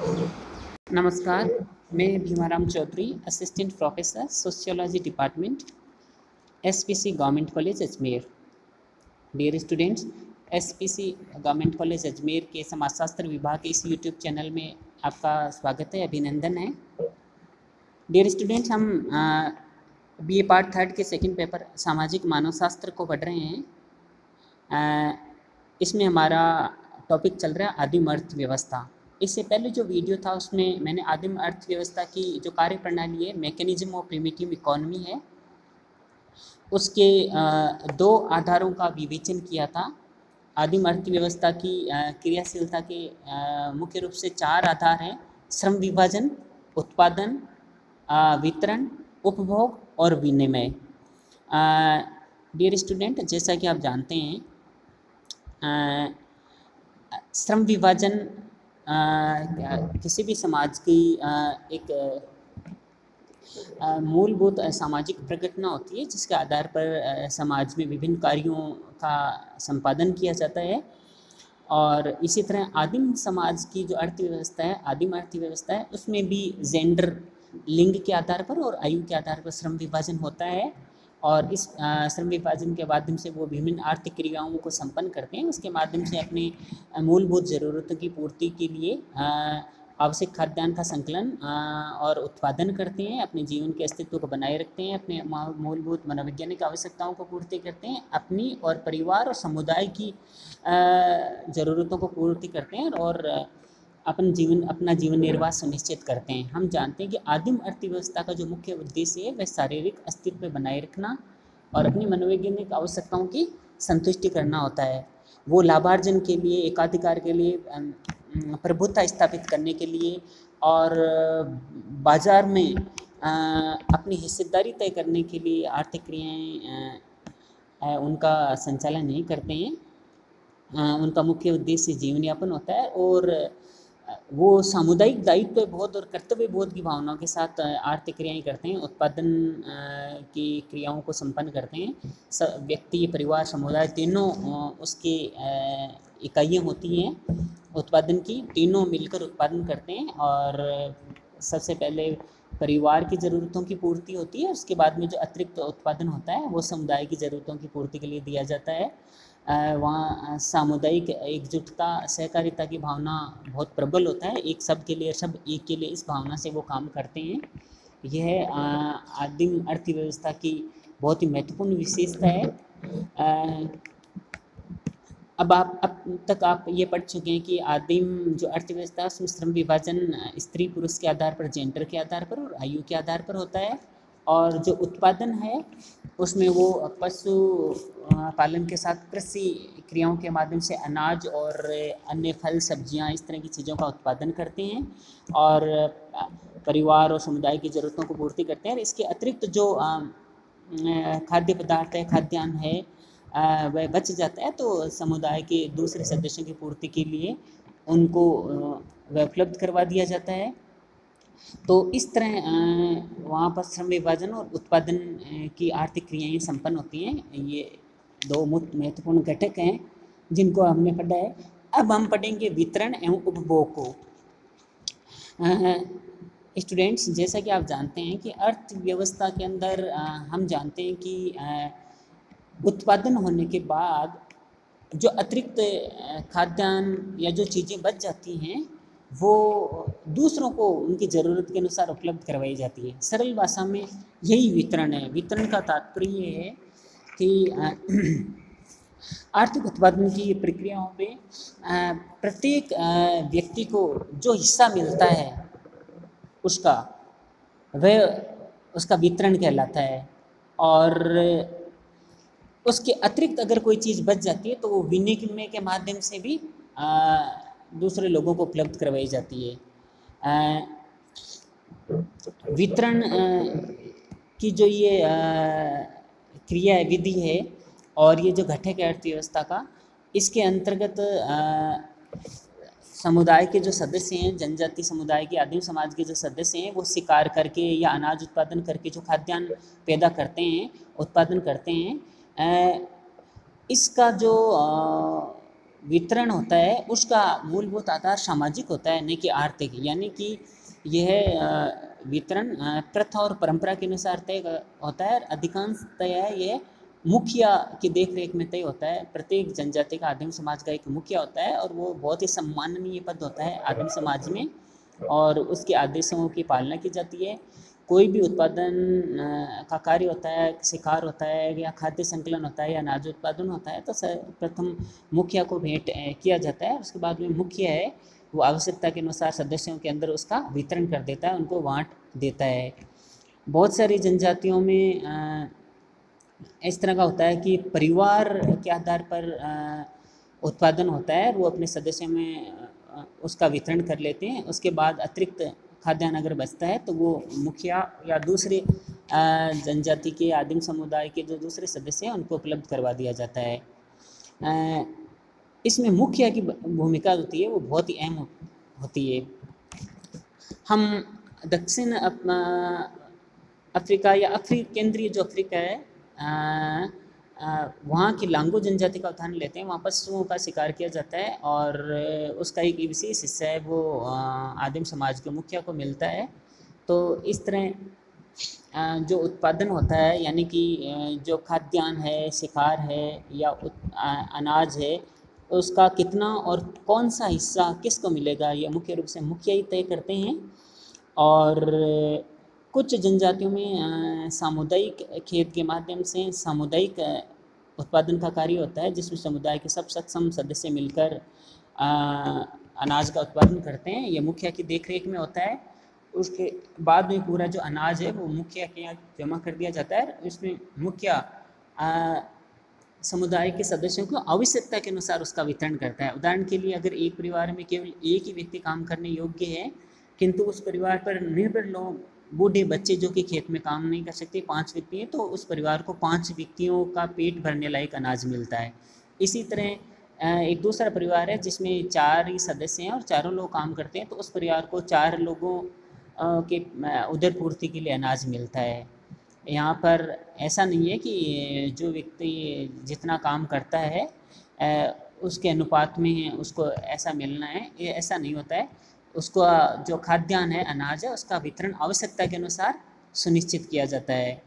नमस्कार, मैं Bhimaram Chaudhary assistant professor sociology department SPC government college Ajmer dear students SPC government college Ajmer के समाजशास्त्र विभाग के इस यूट्यूब चैनल में आपका स्वागत है, अभिनंदन है। डियर स्टूडेंट्स हम बी ए पार्ट थर्ड के सेकंड पेपर सामाजिक मानव शास्त्र को पढ़ रहे हैं। इसमें हमारा टॉपिक चल रहा है, आदिम अर्थव्यवस्था। इससे पहले जो वीडियो था उसमें मैंने आदिम अर्थव्यवस्था की जो कार्य प्रणाली है मैकेनिज्म ऑफ़ प्रिमिटिव इकोनॉमी है, उसके दो आधारों का विवेचन किया था। आदिम अर्थव्यवस्था की क्रियाशीलता के मुख्य रूप से चार आधार हैं, श्रम विभाजन, उत्पादन वितरण, उपभोग और विनिमय। डियर स्टूडेंट जैसा कि आप जानते हैं श्रम विभाजन किसी भी समाज की एक मूलभूत सामाजिक प्रकटना होती है, जिसके आधार पर समाज में विभिन्न कार्यों का संपादन किया जाता है। और इसी तरह आदिम समाज की जो अर्थव्यवस्था है, आदिम अर्थव्यवस्था है, उसमें भी जेंडर लिंग के आधार पर और आयु के आधार पर श्रम विभाजन होता है। और इस श्रम विभाजन के माध्यम से वो विभिन्न आर्थिक क्रियाओं को संपन्न करते हैं। उसके माध्यम से अपनी मूलभूत ज़रूरतों की पूर्ति के लिए आवश्यक खाद्यान्न का संकलन और उत्पादन करते हैं, अपने जीवन के अस्तित्व को बनाए रखते हैं, अपने मूलभूत मनोवैज्ञानिक आवश्यकताओं को पूर्ति करते हैं, अपनी और परिवार और समुदाय की ज़रूरतों को पूर्ति करते हैं और अपन जीवन, अपना जीवन निर्वाह सुनिश्चित करते हैं। हम जानते हैं कि आदिम अर्थव्यवस्था का जो मुख्य उद्देश्य है, वह शारीरिक अस्तित्व बनाए रखना और अपनी मनोवैज्ञानिक आवश्यकताओं की संतुष्टि करना होता है। वो लाभार्जन के लिए, एकाधिकार के लिए प्रभुता स्थापित करने के लिए और बाज़ार में अपनी हिस्सेदारी तय करने के लिए आर्थिक क्रियाएँ उनका संचालन नहीं करते हैं। उनका मुख्य उद्देश्य जीवन यापन होता है और वो सामुदायिक दायित्व बोध और कर्तव्य बोध की भावनाओं के साथ आर्थिक क्रियाएँ करते हैं, उत्पादन की क्रियाओं को संपन्न करते हैं। व्यक्ति, परिवार, समुदाय तीनों उसके इकाइयाँ होती हैं उत्पादन की, तीनों मिलकर उत्पादन करते हैं और सबसे पहले परिवार की ज़रूरतों की पूर्ति होती है, उसके बाद में जो अतिरिक्त उत्पादन होता है, वो समुदाय की ज़रूरतों की पूर्ति के लिए दिया जाता है। वहाँ सामुदायिक एकजुटता, सहकारिता की भावना बहुत प्रबल होता है। एक सब के लिए, सब एक के लिए इस भावना से वो काम करते हैं। यह आदिम अर्थव्यवस्था की बहुत ही महत्वपूर्ण विशेषता है। अब आप, अब तक आप ये पढ़ चुके हैं कि आदिम जो अर्थव्यवस्था उसमें श्रम विभाजन, स्त्री पुरुष के आधार पर जेंडर के आधार पर और आयु के आधार पर होता है। और जो उत्पादन है उसमें वो पशु पालन के साथ कृषि क्रियाओं के माध्यम से अनाज और अन्य फल, सब्ज़ियाँ इस तरह की चीज़ों का उत्पादन करते हैं और परिवार और समुदाय की ज़रूरतों को पूर्ति करते हैं। और इसके अतिरिक्त जो खाद्य पदार्थ है, खाद्यान्न है वह बच जाता है तो समुदाय के दूसरे सदस्यों की पूर्ति के लिए उनको वह उपलब्ध करवा दिया जाता है। तो इस तरह वहाँ पर श्रम विभाजन और उत्पादन की आर्थिक क्रियाएँ संपन्न होती हैं। ये दो महत्वपूर्ण घटक हैं जिनको हमने पढ़ा है। अब हम पढ़ेंगे वितरण एवं उपभोग को। स्टूडेंट्स, जैसा कि आप जानते हैं कि अर्थव्यवस्था के अंदर हम जानते हैं कि उत्पादन होने के बाद जो अतिरिक्त खाद्यान्न या जो चीज़ें बच जाती हैं वो दूसरों को उनकी ज़रूरत के अनुसार उपलब्ध करवाई जाती है। सरल भाषा में यही वितरण है। वितरण का तात्पर्य ये है कि आर्थिक उत्पादन की प्रक्रियाओं में प्रत्येक व्यक्ति को जो हिस्सा मिलता है, उसका, वह उसका वितरण कहलाता है। और उसके अतिरिक्त अगर कोई चीज़ बच जाती है तो वो विनिमय के माध्यम से भी दूसरे लोगों को उपलब्ध करवाई जाती है। वितरण की जो ये क्रिया विधि है और ये जो घटक है अर्थव्यवस्था का, इसके अंतर्गत समुदाय के जो सदस्य हैं, जनजाति समुदाय के, आदिम समाज के जो सदस्य हैं, वो शिकार करके या अनाज उत्पादन करके जो खाद्यान्न पैदा करते हैं, उत्पादन करते हैं। इसका जो वितरण होता है, उसका मूलभूत आधार सामाजिक होता है, नहीं कि आर्थिक। यानी कि यह वितरण प्रथा और परंपरा के अनुसार तय होता है अधिकांशतया यह मुखिया की देखरेख में तय होता है। प्रत्येक जनजाति का, आदिम समाज का एक मुखिया होता है और वो बहुत ही सम्माननीय पद होता है आदिम समाज में और उसके आदेशों की पालना की जाती है। कोई भी उत्पादन का कार्य होता है, शिकार होता है या खाद्य संकलन होता है या अनाज उत्पादन होता है तो प्रथम मुखिया को भेंट किया जाता है। उसके बाद में मुखिया है, वो आवश्यकता के अनुसार सदस्यों के अंदर उसका वितरण कर देता है, उनको बांट देता है। बहुत सारी जनजातियों में इस तरह का होता है कि परिवार के आधार पर उत्पादन होता है, वो अपने सदस्यों में उसका वितरण कर लेते हैं। उसके बाद अतिरिक्त खाद्यान्न अगर बचता है तो वो मुखिया या दूसरे जनजाति के, आदिम समुदाय के जो दूसरे सदस्य हैं, उनको उपलब्ध करवा दिया जाता है। इसमें मुखिया की भूमिका होती है, वो बहुत ही अहम होती है। हम दक्षिण अफ्रीका या अफ्री, केंद्रीय जो अफ्रीका है वहाँ की लांगो जनजाति का उदाहरण लेते हैं, वहाँ पशुओं का शिकार किया जाता है और उसका एक विशेष हिस्सा है वो आदिम समाज के मुखिया को मिलता है। तो इस तरह जो उत्पादन होता है, यानी कि जो खाद्यान्न है, शिकार है या अनाज है, उसका कितना और कौन सा हिस्सा किसको मिलेगा, ये मुख्य रूप से मुखिया ही तय करते हैं। और कुछ जनजातियों में सामुदायिक खेत के माध्यम से सामुदायिक उत्पादन का कार्य होता है, जिसमें समुदाय के सब सक्षम सदस्य मिलकर अनाज का उत्पादन करते हैं। ये मुखिया की देखरेख में होता है। उसके बाद में पूरा जो अनाज है, वो मुखिया के यहाँ जमा कर दिया जाता है। इसमें मुखिया समुदाय के सदस्यों को आवश्यकता के अनुसार उसका वितरण करता है। उदाहरण के लिए अगर एक परिवार में केवल एक ही व्यक्ति काम करने योग्य है, किंतु उस परिवार पर निर्भर लोग बूढ़े बच्चे जो कि खेत में काम नहीं कर सकते, पाँच व्यक्ति हैं तो उस परिवार को पाँच व्यक्तियों का पेट भरने लायक अनाज मिलता है। इसी तरह एक दूसरा परिवार है जिसमें चार ही सदस्य हैं और चारों लोग काम करते हैं तो उस परिवार को चार लोगों के उधर पूर्ति के लिए अनाज मिलता है। यहाँ पर ऐसा नहीं है कि जो व्यक्ति जितना काम करता है उसके अनुपात में उसको ऐसा मिलना है, ये ऐसा नहीं होता है। उसको, जो खाद्यान्न है, अनाज है, उसका वितरण आवश्यकता के अनुसार सुनिश्चित किया जाता है।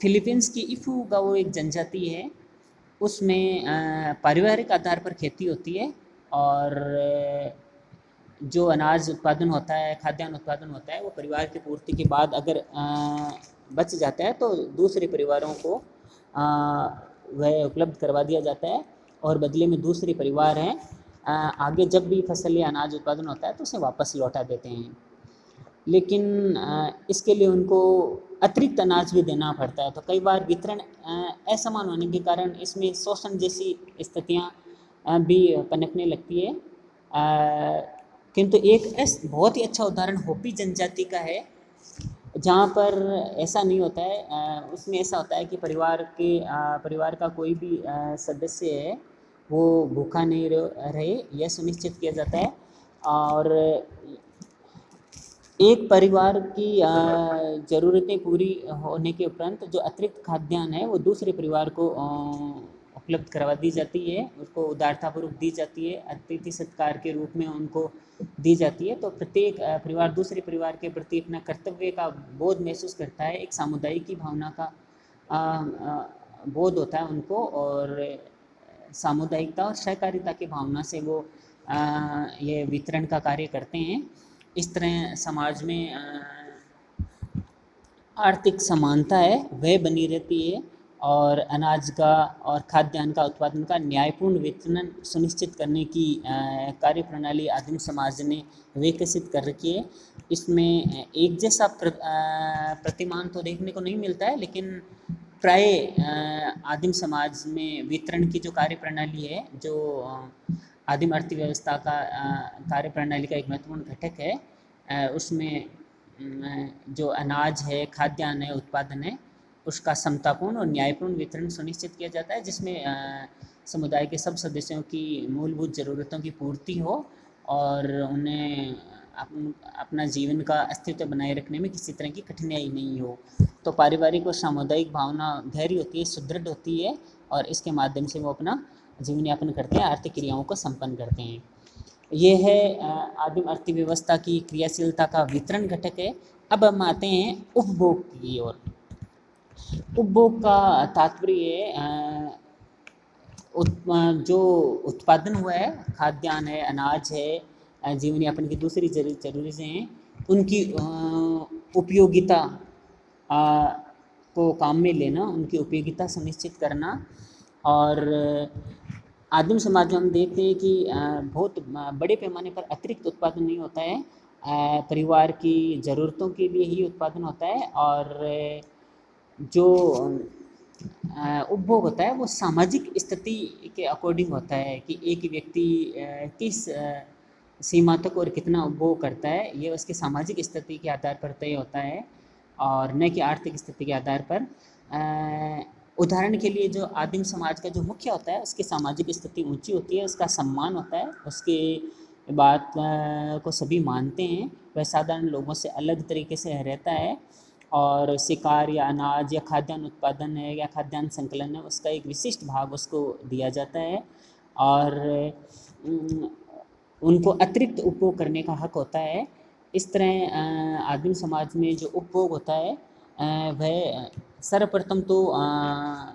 फिलीपींस की इफू का वो एक जनजाति है, उसमें पारिवारिक आधार पर खेती होती है और जो अनाज उत्पादन होता है, खाद्यान्न उत्पादन होता है, वो परिवार की पूर्ति के बाद अगर बच जाता है तो दूसरे परिवारों को वह उपलब्ध करवा दिया जाता है और बदले में दूसरे परिवार हैं आगे जब भी फ़सल या अनाज उत्पादन होता है तो उसे वापस लौटा देते हैं। लेकिन इसके लिए उनको अतिरिक्त अनाज भी देना पड़ता है। तो कई बार वितरण असमान होने के कारण इसमें शोषण जैसी स्थितियाँ भी पनपने लगती है। किंतु एक बहुत ही अच्छा उदाहरण होपी जनजाति का है, जहाँ पर ऐसा नहीं होता है। उसमें ऐसा होता है कि परिवार के परिवार का कोई भी सदस्य है वो भूखा नहीं रहे यह सुनिश्चित किया जाता है। और एक परिवार की ज़रूरतें पूरी होने के उपरांत जो अतिरिक्त खाद्यान्न है, वो दूसरे परिवार को उपलब्ध करवा दी जाती है। उसको उदारतापूर्वक दी जाती है, अतिथि सत्कार के रूप में उनको दी जाती है। तो प्रत्येक परिवार दूसरे परिवार के प्रति अपना कर्तव्य का बोध महसूस करता है। एक सामुदायिक की भावना का बोध होता है उनको। और सामुदायिकता और सहकारिता की भावना से वो आ, ये वितरण का कार्य करते हैं। इस तरह समाज में आर्थिक समानता है वह बनी रहती है और अनाज का और खाद्यान्न का उत्पादन का न्यायपूर्ण वितरण सुनिश्चित करने की कार्य प्रणाली आदिम समाज ने विकसित कर रखी है। इसमें एक जैसा प्र, आ, प्रतिमान तो देखने को नहीं मिलता है लेकिन प्राय आदिम समाज में वितरण की जो कार्य प्रणाली है, जो आदिम अर्थव्यवस्था का कार्य प्रणाली का एक महत्वपूर्ण घटक है उसमें जो अनाज है, खाद्यान्न है, उत्पादन है, उसका समतापूर्ण और न्यायपूर्ण वितरण सुनिश्चित किया जाता है, जिसमें समुदाय के सब सदस्यों की मूलभूत ज़रूरतों की पूर्ति हो और उन्हें अपना जीवन का अस्तित्व बनाए रखने में किसी तरह की कठिनाई नहीं हो। तो पारिवारिक और सामुदायिक भावना गहरी होती है, सुदृढ़ होती है और इसके माध्यम से वो अपना जीवन यापन करते हैं, आर्थिक क्रियाओं को संपन्न करते हैं। ये है आदिम अर्थव्यवस्था की क्रियाशीलता का वितरण घटक है। अब हम आते हैं उपभोग की ओर। उपभोग का तात्पर्य जो उत्पादन हुआ है, खाद्यान्न है, अनाज है जीवन यापन की दूसरी ज़रूरी हैं। उनकी उपयोगिता को काम में लेना, उनकी उपयोगिता सुनिश्चित करना। और आदिम समाज में हम देखते हैं कि बहुत बड़े पैमाने पर अतिरिक्त उत्पादन नहीं होता है। परिवार की ज़रूरतों के लिए ही उत्पादन होता है। और जो उपभोग होता है, वो सामाजिक स्थिति के अकॉर्डिंग होता है कि एक व्यक्ति किस सीमा तक और कितना उपभोग करता है, ये उसके सामाजिक स्थिति के आधार पर तय होता है और न कि आर्थिक स्थिति के आधार पर। उदाहरण के लिए जो आदिम समाज का जो मुख्य होता है, उसकी सामाजिक स्थिति ऊँची होती है, उसका सम्मान होता है, उसके बात को सभी मानते हैं, वह साधारण लोगों से अलग तरीके से रहता है और शिकार या अनाज या खाद्यान्न उत्पादन है या खाद्यान्न संकलन है, उसका एक विशिष्ट भाग उसको दिया जाता है। और उनको अतिरिक्त उपभोग करने का हक होता है। इस तरह आदिम समाज में जो उपभोग होता है वह सर्वप्रथम तो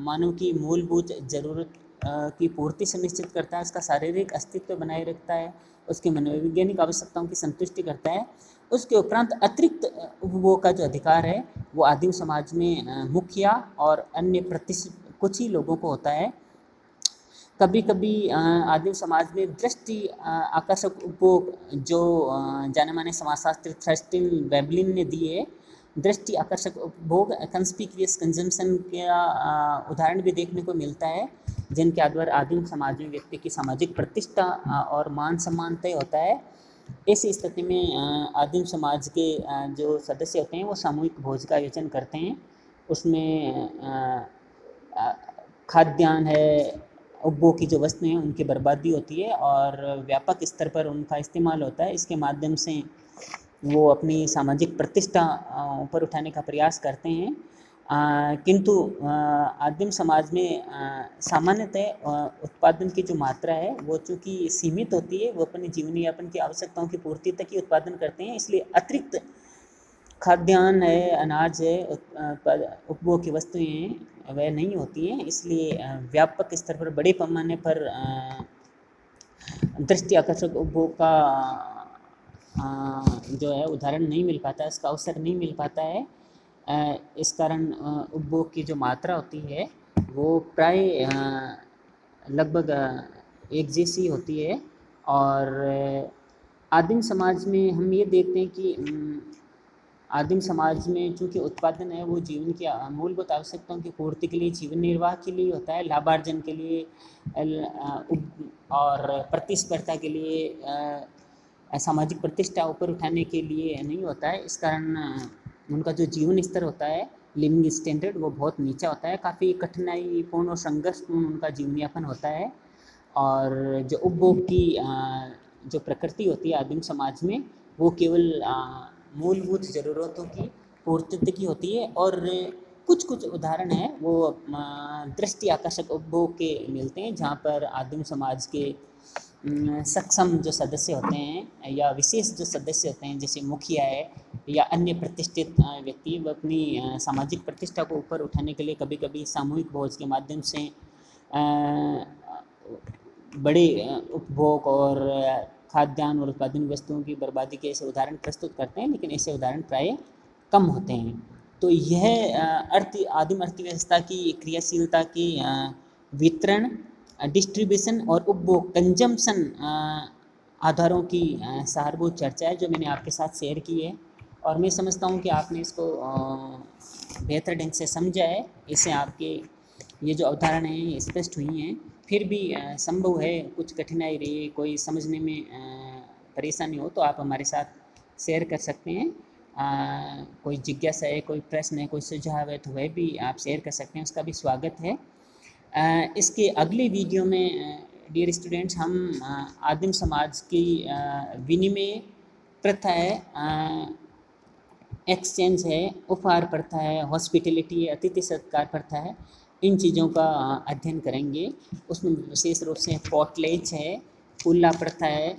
मानव की मूलभूत ज़रूरत की पूर्ति सुनिश्चित करता है, उसका शारीरिक अस्तित्व बनाए रखता है, उसकी मनोवैज्ञानिक आवश्यकताओं की संतुष्टि करता है। उसके उपरांत अतिरिक्त उपभोग का जो अधिकार है, वो आदिम समाज में मुखिया और अन्य प्रतिश कुछ ही लोगों को होता है। कभी कभी आदिम समाज में दृष्टि आकर्षक उपभोग जो जाने माने समाजशास्त्री थ्रस्टिन वेबलिन ने दिए दृष्टि आकर्षक उपभोग कंस्पिक्रियस कंजम्पशन का उदाहरण भी देखने को मिलता है, जिनके आधार आदिम समाज में व्यक्ति की सामाजिक प्रतिष्ठा और मान सम्मान तय होता है। ऐसी स्थिति में आदिम समाज के जो सदस्य होते हैं, वो सामूहिक भोज का आयोजन करते हैं। उसमें खाद्यान्न है उपभोग की जो वस्तुएँ हैं, उनकी बर्बादी होती है और व्यापक स्तर पर उनका इस्तेमाल होता है। इसके माध्यम से वो अपनी सामाजिक प्रतिष्ठा ऊपर उठाने का प्रयास करते हैं। किंतु आदिम समाज में सामान्यतः उत्पादन की जो मात्रा है, वो चूँकि सीमित होती है, वो अपने जीवन यापन की आवश्यकताओं की पूर्ति तक ही उत्पादन करते हैं, इसलिए अतिरिक्त खाद्यान्न है, अनाज है उपभोग की वस्तुएँ हैं। वह नहीं होती हैं, इसलिए व्यापक स्तर पर, बड़े पैमाने पर दृष्टि आकर्षक उपभोग का जो है, उदाहरण नहीं मिल पाता है इसका अवसर नहीं मिल पाता है। इस कारण उपभोग की जो मात्रा होती है, वो प्राय लगभग एक जैसी होती है। और आदिम समाज में हम ये देखते हैं कि आदिम समाज में चूँकि उत्पादन है, वो जीवन की मूलभूत आवश्यकताओं की पूर्ति के लिए, जीवन निर्वाह के लिए होता है, लाभार्जन के लिए और प्रतिस्पर्धा के लिए सामाजिक प्रतिष्ठा ऊपर उठाने के लिए नहीं होता है। इस कारण उनका जो जीवन स्तर होता है लिविंग स्टैंडर्ड वो बहुत नीचा होता है। काफ़ी कठिनाईपूर्ण और संघर्षपूर्ण उनका जीवन यापन होता है। और जो उपभोग की जो प्रकृति होती है आदिम समाज में, वो केवल मूलभूत ज़रूरतों की पूर्ति की होती है और कुछ कुछ उदाहरण हैं, वो दृष्टि आकर्षक उपभोग के मिलते हैं, जहाँ पर आदिम समाज के सक्षम जो सदस्य होते हैं या विशेष जो सदस्य होते हैं, जैसे मुखिया है या अन्य प्रतिष्ठित व्यक्ति, वो अपनी सामाजिक प्रतिष्ठा को ऊपर उठाने के लिए कभी कभी सामूहिक भोज के माध्यम से बड़े उपभोग और खाद्यान्न और उत्पादन वस्तुओं की बर्बादी के ऐसे उदाहरण प्रस्तुत करते हैं, लेकिन ऐसे उदाहरण प्राय कम होते हैं। तो यह अर्थ, आदिम अर्थव्यवस्था की क्रियाशीलता की वितरण, डिस्ट्रीब्यूशन और उपभोग, कंजम्पशन आधारों की सारभूत चर्चा है, जो मैंने आपके साथ शेयर की है। और मैं समझता हूँ कि आपने इसको बेहतर ढंग से समझा है। इससे आपके ये जो अवधारणा हैं स्पष्ट हुई हैं। फिर भी संभव है कुछ कठिनाई रही कोई समझने में परेशानी हो तो आप हमारे साथ शेयर कर सकते हैं। आ, कोई जिज्ञासा है कोई प्रश्न है कोई सुझाव है तो वह भी आप शेयर कर सकते हैं उसका भी स्वागत है। आ, इसके अगले वीडियो में डियर स्टूडेंट्स हम आदिम समाज की विनिमय प्रथा है एक्सचेंज है उपहार प्रथा है हॉस्पिटलिटी है अतिथि सत्कार प्रथा है। इन चीज़ों का अध्ययन करेंगे। उसमें विशेष रूप से पोटलेज है पुल्ला प्रथा है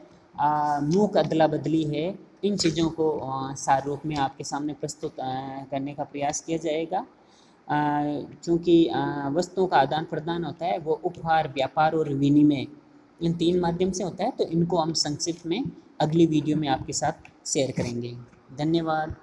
मूक अदला बदली है, इन चीज़ों को सार रूप में आपके सामने प्रस्तुत करने का प्रयास किया जाएगा। क्योंकि वस्तुओं का आदान प्रदान होता है, वो उपहार, व्यापार और विनिमय इन तीन माध्यम से होता है तो इनको हम संक्षिप्त में अगली वीडियो में आपके साथ शेयर करेंगे। धन्यवाद।